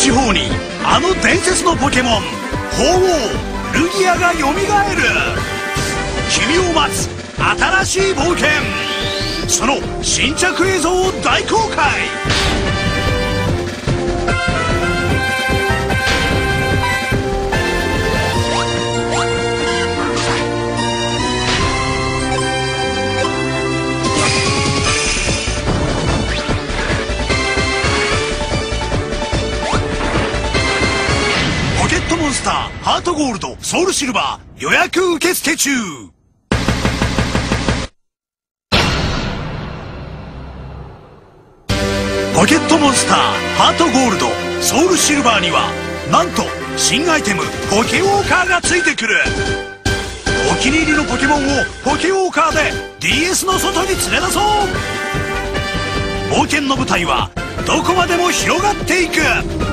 地方にあの伝説のポケモン鳳凰ルギアがよみがえる。君を待つ新しい冒険。その新着映像を大公開。ンスターハートゴールドソウルシルバー予約受付中。ポケットモンスターハートゴールドソウルシルバーにはなんと新アイテムポケウォーカーがついてくる。お気に入りのポケモンをポケウォーカーで DS の外に連れ出そう。冒険の舞台はどこまでも広がっていく。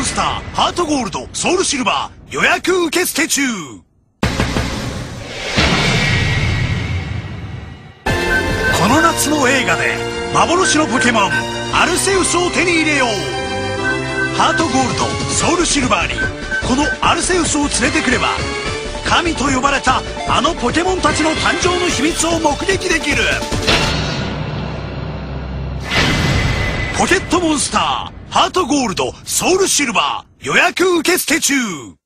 ンスターハートゴールドソウルシルバー予約受付中。この夏の映画で幻のポケモンアルセウスを手に入れよう。ハートゴールドソウルシルバーにこのアルセウスを連れてくれば神と呼ばれたあのポケモンたちの誕生の秘密を目撃できる。ポケットモンスターハートゴールドソウルシルバー予約受付中。